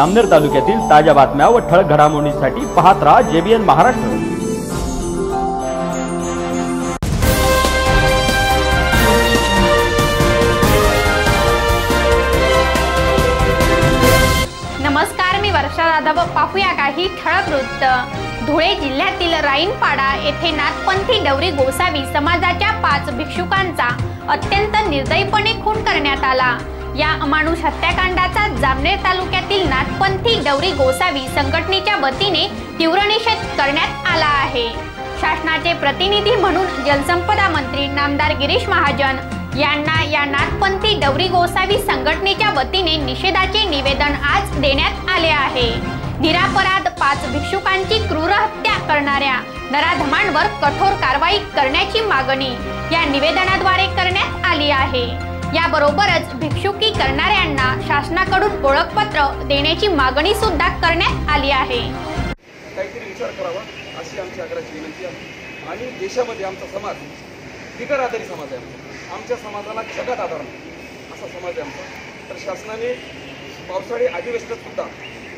अमनेर तालुक्यातील ताज्या बातम्या व ठळक घडामोडींसाठी पाहत राहा जेबीएन महाराष्ट्र. नमस्कार मी वर्षा जाधव. पाहूया काही ठळक वृत्त. धुळे जिल्ह्यातील राईनपाडा येथे नाथपंथी डवरी गोसावी समाजाच्या पाच भिक्षुकांचा अत्यंत निर्दयीपणे खून करण्यात आला. या अमानुष हत्याकांडाचा जामनेर तालुक्यातील नाथपंथी डवरी गोसावी संघटनेच्या वतीने तीव्र निषेध करण्यात आला आहे. शासनाचे प्रतिनिधी म्हणून जलसंपदा मंत्री नामदार गिरीश महाजन यांना या नाथपंथी डवरी गोसावी संघटनेच्या वतीने निषेधाचे निवेदन आज देण्यात आले आहे. निरापराध पाच भिक्षुकांची क्रूर हत्या करणाऱ्या नराधमांवर कठोर कारवाई करण्याची मागणी या निवेदनाद्वारे करण्यात आली आहे. याबरोबरच भिक्षुकी करणाऱ्यांना शासनाकडून ओळखपत्र देण्याची मागणी सुद्धा करण्यात आली आहे. काहीतरी विचार करावा अशी आमची आग्रहाची विनंती आहे. आणि देशामध्ये आमचा समाज बिगर आधारी समाज आहे आमच्या समाजाला जगात आधार नाही असा समाज आहे आमचा. तर शासनाने पावसाळी अधिवेशनात सुद्धा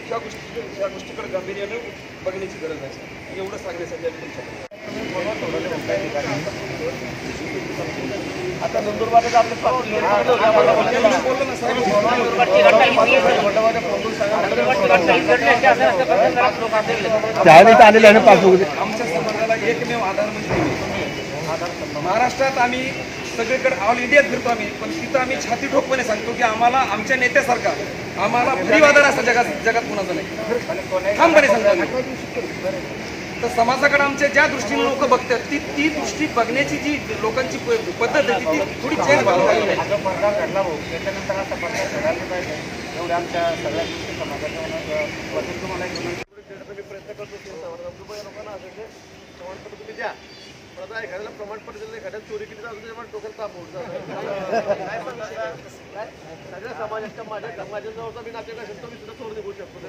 ह्या गोष्टी ह्या गोष्टीकडे गांभीर्याने बघण्याची गरज आहे एवढं सांगण्यासाठी आम्ही तुमच्याकडे आता नंदुरबारच आपले साहेब आलेले आहे पासबुक आमच्या समाजाला एकमेव आधार म्हणजे. महाराष्ट्रात आम्ही सगळीकडे ऑल इंडियात फिरतो आम्ही पण तिथं आम्ही छाती ठोकपणे सांगतो की आम्हाला आमच्या नेत्यासारखा आम्हाला भरीव आधार असं जगात जगात कुणाचं नाही. ठामपणे सांगतो. तर समाजाकडे आमच्या ज्या दृष्टीने लोक बघतात ती ती दृष्टी बघण्याची जी लोकांची पद्धत आहे ती थोडी चेंज व्हायला पाहिजे हा जो घडला भाऊ त्याच्यानंतर असा पडदा घडायला पाहिजे एवढ्या आमच्या सगळ्या गोष्टी समाजाच्या तुम्हाला एक प्रयत्न करतो लोकांना असं प्रमाणपत्र तुम्ही द्या पण आता एखाद्याला प्रमाणपत्र दिलं एखाद्या चोरी केली तर अजून त्याच्यामुळे डोक्याला ताप होत जातो. सगळ्या समाजाच्या माझ्या माझ्या मी नातेवाईक असेल तो मी सुद्धा चोर निघू शकतो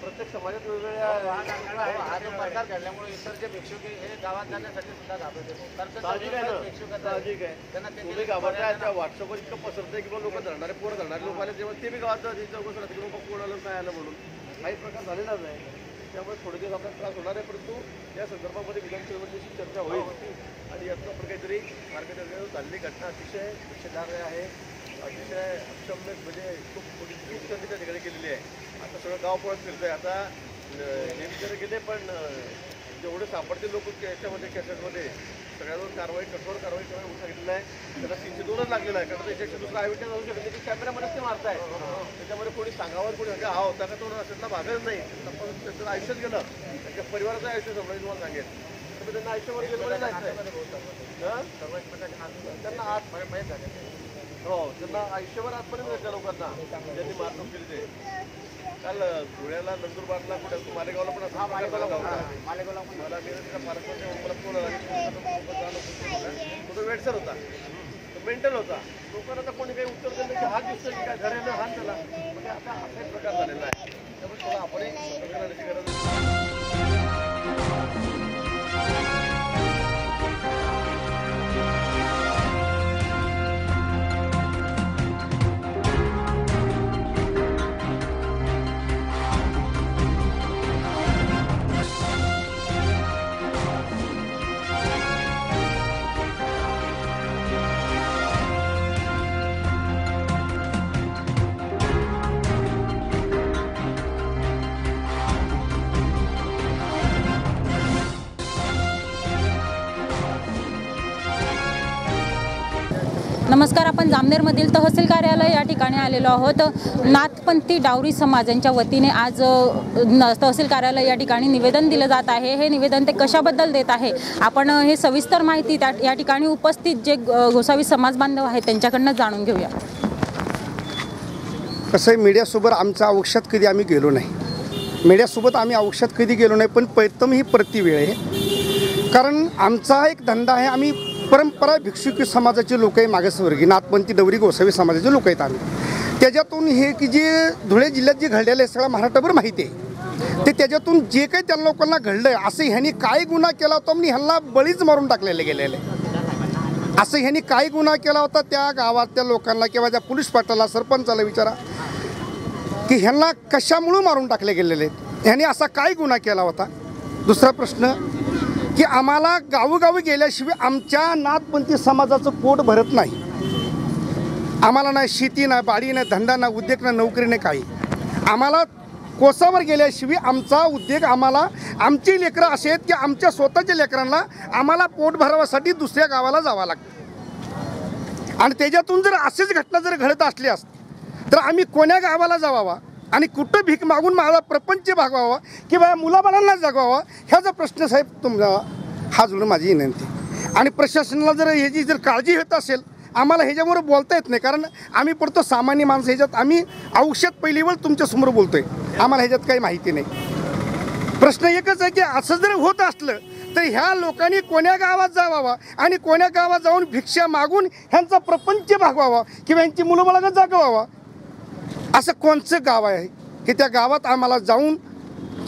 प्रत्येक समाजात वेगवेगळ्या प्रकार घडल्यामुळे इतर जे भिक्षुक हे गावात जाण्यासाठी सुद्धा घाबरते कारण भिक्षुक आहे त्यांना ते व्हॉट्सअपवर इतकं पसरते किंवा लोक धरणारे पोरं धरणारे लोक आले तेव्हा ते बी गावात जातात चौकशी की बाबा कोण आलं काय आलं म्हणून काही प्रकार झालेलाच आहे त्यामुळे थोडे दिवस आपल्याला त्रास होणार आहे परंतु या संदर्भामध्ये विधानसभेमध्ये चर्चा होईल. आणि यातनं आपण काहीतरी मार्गदर्शन झालेली घटना अतिशय निषेधार्ह आहे. अतिशय अक्षम्य म्हणजे खूप त्यांनी त्या ठिकाणी केलेली आहे आता सगळं गाव पळत फिरतंय आता अं, हे विचार गेले पण जेवढे सापडते लोक याच्यामध्ये कॅसेटमध्ये सगळ्यांवर कारवाई कठोर कारवाई करायला सांगितलेलं आहे त्याला तीनशे दोनच लागलेला आहे कारण त्याच्याशी दुसरं आयविटनेस जाऊ शकत नाही की कॅमेऱ्यामध्येच ते मारताय त्याच्यामध्ये कोणी सांगावर कोणी म्हणजे हा होता का तो असेल भागच नाही पण त्याचं आयुष्यात गेलं त्यांच्या परिवाराचं आयुष्य समजा तुम्हाला तर त्यांना जायचं आहे त्यांना आत माहीत झाले हो त्यांना आयुष्यभर आतपर्यंत जायचं त्या लोकांना ज्यांनी मारहाण केली ते. काल धुळ्याला नंदुरबारला कुठे मालेगावला पण हा मालेगावला मालेगावला मला तो वेडसर होता? तो मेंटल होता. लोकांना आता कोणी काही उत्तर दिलं की हात दिसतो की काय घरानं हात झाला म्हणजे आता असा एक प्रकार झालेला आहे. त्यामुळे थोडा राहण्याची गरज नमस्कार आपण जामनेरमधील तहसील कार्यालय या ठिकाणी आलेलो आहोत. नाथपंथी डावरी समाज यांच्या वतीने आज तहसील कार्यालय या ठिकाणी निवेदन दिलं जात आहे. हे निवेदन ते कशाबद्दल देत आहे? आपण हे सविस्तर माहिती त्या या ठिकाणी उपस्थित जे गोसावी समाज बांधव आहेत त्यांच्याकडनं जाणून घेऊया. कसं आहे मीडियासोबत आमचं औक्षात कधी आम्ही गेलो नाही. मीडियासोबत आम्ही औक्षात कधी गेलो नाही पण प्रथम ही प्रतिवेळ आहे. कारण आमचा एक धंदा आहे आम्ही परंपरा भिक्षुकी समाजाचे लोक आहे मागासवर्गीय नाथपंथी डवरी गोसावी समाजाचे लोक आहेत आम्ही. त्याच्यातून हे की जे धुळे जिल्ह्यात जे घडलेलं आहे सगळं महाराष्ट्रभर माहिती आहे. ते त्याच्यातून जे काही त्या लोकांना घडलं आहे असं ह्यांनी काय गुन्हा केला होता मी ह्यांना बळीच मारून टाकलेले गेलेले आहे. असं ह्यांनी काय गुन्हा केला होता त्या गावातल्या लोकांना किंवा त्या पोलीस पाटलाला सरपंचाला विचारा की ह्यांना कशामुळं मारून टाकले गेलेले आहेत? ह्यांनी असा काय गुन्हा केला होता? दुसरा प्रश्न की आम्हाला गावोगावी गेल्याशिवाय आमच्या नाथपंथी समाजाचं पोट भरत नाही. आम्हाला नाही शेती नाही बाडी नाही धंदा नाही उद्योग नाही नोकरी नाही काही. आम्हाला कोसावर गेल्याशिवाय आमचा उद्योग आम्हाला आमची लेकरं असे आहेत की आमच्या स्वतःच्या लेकरांना आम्हाला पोट भरावासाठी दुसऱ्या गावाला जावं लागतं. आणि त्याच्यातून जर अशीच घटना जर घडत असल्यास तर आम्ही कोण्या गावाला जावावा? आणि कुठं भीक मागून माझा प्रपंच भागवावा किंवा मुलाबाळांना जगवावा ह्याचा प्रश्न साहेब तुमचा हा जुळून माझी विनंती. आणि प्रशासनाला जर ह्याची जर काळजी घेत असेल आम्हाला ह्याच्यावर बोलता येत नाही कारण आम्ही पडतो सामान्य माणसं ह्याच्यात आम्ही औषध पहिली वेळ तुमच्यासमोर आहे आम्हाला ह्याच्यात काही माहिती नाही. प्रश्न एकच आहे की असं जर होत असलं तर ह्या लोकांनी कोण्या गावात जावावा आणि कोण्या गावात जाऊन भिक्षा मागून ह्यांचा प्रपंच भागवावा किंवा ह्यांची मुलं बाळांना जागवावा? असं कोणचं गाव आहे? की त्या गावात आम्हाला जाऊन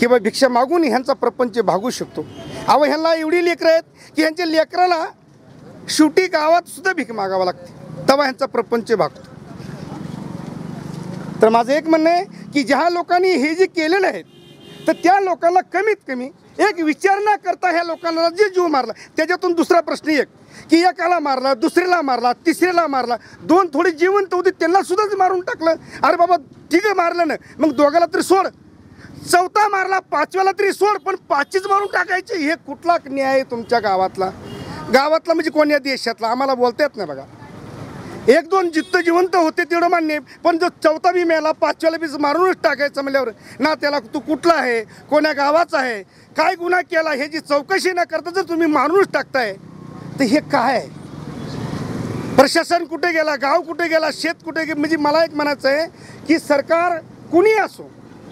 किंवा भिक्षा मागून ह्यांचा प्रपंच भागू शकतो. अहो ह्यांना एवढी लेकरं आहेत की ह्यांच्या लेकराला शेवटी गावात सुद्धा भीक मागावं लागते. तेव्हा ह्यांचा प्रपंच भागतो. तर माझं एक म्हणणं आहे की ज्या लोकांनी हे जे केलेलं आहे तर त्या लोकांना कमीत कमी एक विचार न करता ह्या लोकांना जे जीव मारला त्याच्यातून दुसरा प्रश्न एक की एकाला मारला दुसऱ्याला मारला तिसऱ्याला मारला दोन थोडी जिवंत होती त्यांना सुद्धाच मारून टाकलं. अरे बाबा ठीक आहे मारलं ना मग दोघाला तरी सोड. चौथा मारला पाचव्याला तरी सोड पण पाचीच मारून टाकायचे. हे कुठला न्याय आहे तुमच्या गावातला? गावातला म्हणजे कोण्या देशातला? आम्हाला बोलता येत नाही बघा. एक दोन जित्त जिवंत होते तेवढं मान्य पण जो चौथा बी मेला पाचव्याला बीज मारूनच टाकायचं म्हणल्यावर ना त्याला तू कुठला आहे कोण्या गावाचा आहे काय गुन्हा केला हे जी चौकशी न करता जर तुम्ही मारूनच टाकताय तर हे काय आहे? प्रशासन कुठे गेला गाव कुठे गेला शेत कुठे गे म्हणजे मला एक म्हणायचं आहे की सरकार कुणी असो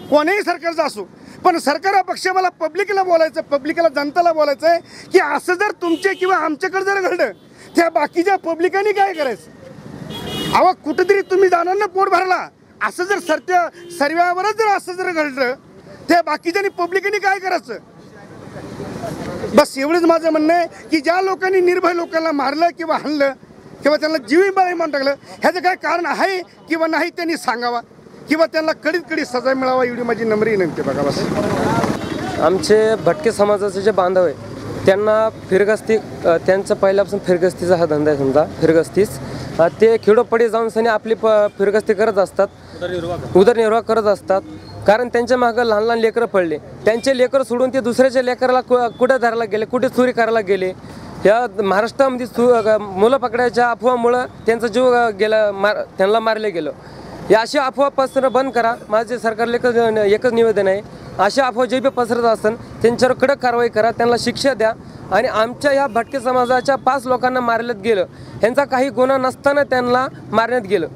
कोणीही सरकारचं असो पण सरकार पक्ष मला पब्लिकला बोलायचं पब्लिकला जनताला बोलायचं आहे की असं जर तुमचे किंवा आमच्याकडे जर घडलं त्या बाकीच्या पब्लिकांनी काय करायचं? अहो कुठेतरी तुम्ही जाणार ना पोट भरला. असं जर सरत्या सर्व्यावरच जर असं जर घडलं त्या बाकीच्यांनी पब्लिकनी काय करायचं? बस एवढंच माझं म्हणणं आहे की ज्या लोकांनी निर्भय लोकांना मारलं किंवा हाणलं किंवा त्यांना जीवी बाळी म्हणून टाकलं ह्याचं काय कारण आहे किंवा नाही त्यांनी सांगावा? किंवा त्यांना कडीत कडी सजा मिळावा एवढी माझी नम्र विनंती बघा बस. आमचे भटके समाजाचे जे बांधव आहे त्यांना फिरगस्ती त्यांचं पहिल्यापासून फिरगस्तीचा हा धंदा आहे समजा फिरगस्तीच. ते खेडोपडी जाऊन सनी आपली प फिरगस्ती करत असतात. उदरनिर्वाह करत असतात. कारण त्यांच्या मागं लहान लहान लेकरं पडले. त्यांचे लेकरं सोडून ते दुसऱ्याच्या लेकराला कु कुठं धरायला गेले कुठे चोरी करायला गेले? या महाराष्ट्रामध्ये सु मुलं पकडायच्या अफवामुळं त्यांचा जीव गेला मार त्यांना मारले गेलं. या अशा अफवा पसरणं बंद करा. माझे सरकारला एकच एकच निवेदन आहे. अशा अफवा जे बी पसरत असन त्यांच्यावर कडक कारवाई करा त्यांना शिक्षा द्या आणि आमच्या या भटके समाजाच्या पाच लोकांना मारण्यात गेलं. ह्यांचा काही गुन्हा नसताना त्यांना मारण्यात गेलं.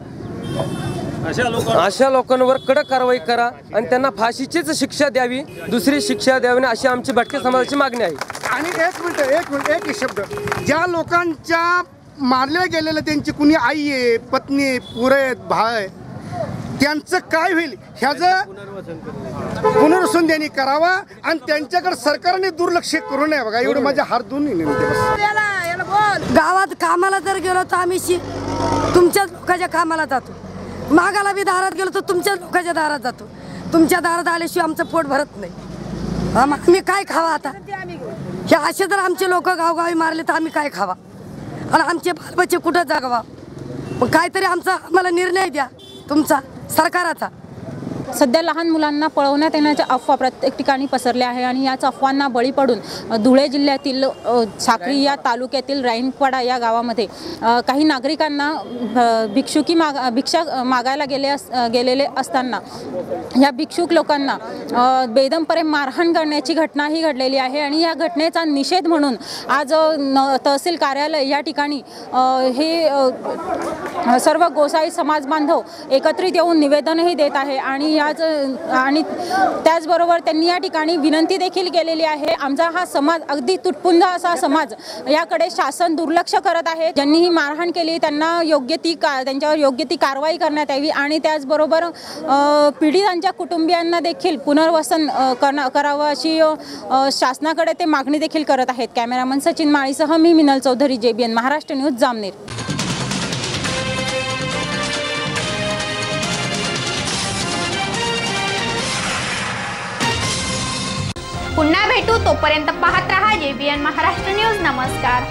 अशा लोकांवर कडक कारवाई करा आणि त्यांना फाशीचीच शिक्षा द्यावी दुसरी शिक्षा द्यावी नाही अशी आमची भटके समाजाची मागणी आहे. आणि एक मिनिट एक मिनिट एक शब्द. ज्या लोकांच्या मारल्या गेलेल्या त्यांची कुणी आई आहे पत्नी पुरे भाय त्यांचं काय होईल? ह्याचं पुनर्वसन त्यांनी करावा आणि त्यांच्याकडे सरकारने दुर्लक्ष करू नये बघा. एवढं माझ्या हात दोन्ही बस. गावात कामाला जर गेलो तर आम्ही शि तुमच्याच लोकांच्या कामाला जातो. मागाला बी दारात गेलो तर तुमच्याच लोकांच्या दारात जातो. तुमच्या दारात आल्याशिवाय आमचं पोट भरत नाही. हा, मग आम्ही काय खावा आता? हे असे जर आमचे लोक गावगावी मारले तर आम्ही काय खावा? आणि आमचे बालबच्चे कुठं जागवा? मग काहीतरी आमचा आम्हाला निर्णय द्या. तुमचा. सरकाराचा. सध्या लहान मुलांना पळवण्यात येण्याच्या अफवा प्रत्येक ठिकाणी पसरल्या आहे आणि याच अफवांना बळी पडून धुळे जिल्ह्यातील साखरी या तालुक्यातील राईनपाडा या गावामध्ये काही नागरिकांना भिक्षुकी माग भिक्षा मागायला गेले अस गेलेले असताना या भिक्षुक लोकांना बेदमपरे मारहाण करण्याची घटनाही घडलेली आहे आणि या घटनेचा निषेध म्हणून आज न तहसील कार्यालय या ठिकाणी हे सर्व गोसाई समाज बांधव एकत्रित येऊन निवेदनही देत आहे आणि या आज आणि त्याचबरोबर त्यांनी या ठिकाणी विनंती देखील केलेली आहे. आमचा हा समाज अगदी तुटपुंज असा समाज याकडे शासन दुर्लक्ष करत आहे. ज्यांनी ही मारहाण केली त्यांना योग्य ती का त्यांच्यावर योग्य ती कारवाई करण्यात यावी आणि त्याचबरोबर पीडितांच्या कुटुंबियांना देखील पुनर्वसन करणं- करावं अशी शासनाकडे ते मागणी देखील करत आहेत. कॅमेरामन सचिन माळीसह मी मिनल चौधरी जेबीएन महाराष्ट्र न्यूज जामनेर. पुन्हा भेटू. तोपर्यंत पाहत बी जेबीएन महाराष्ट्र न्यूज. नमस्कार.